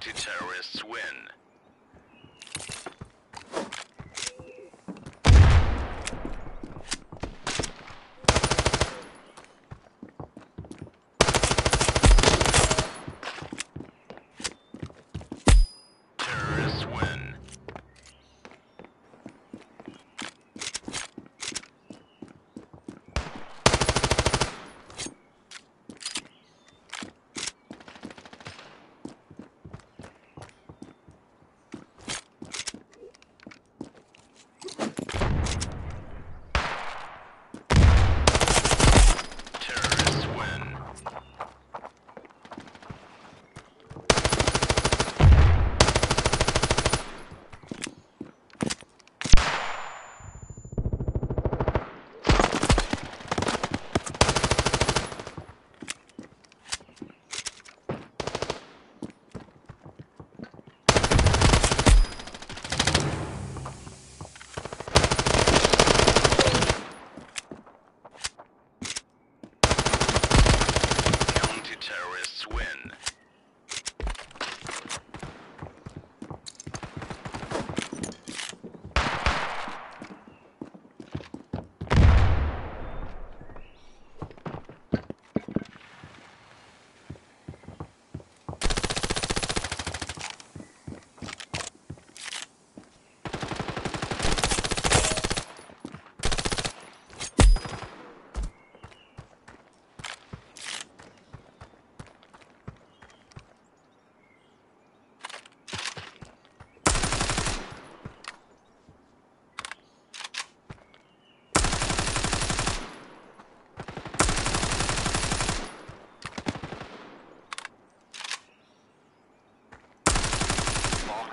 Counter-terrorists win.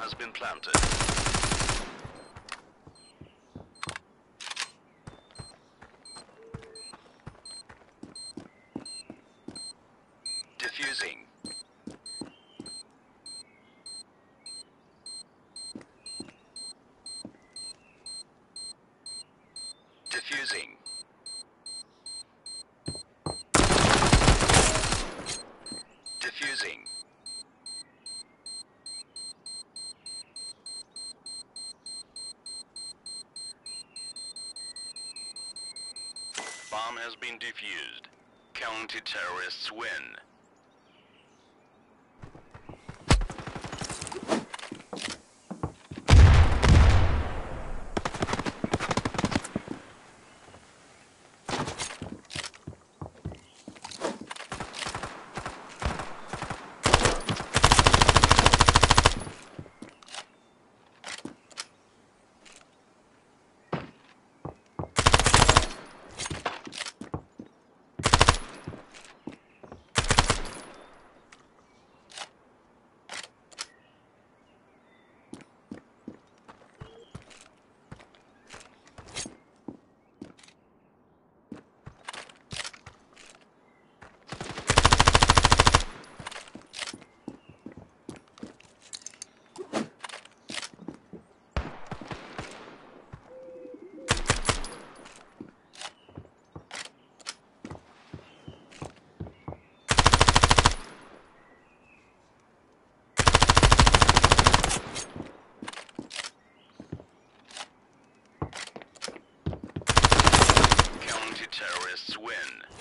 Has been planted. Diffusing. Diffusing. Bomb has been defused. Counter-terrorists win. Terrorists win.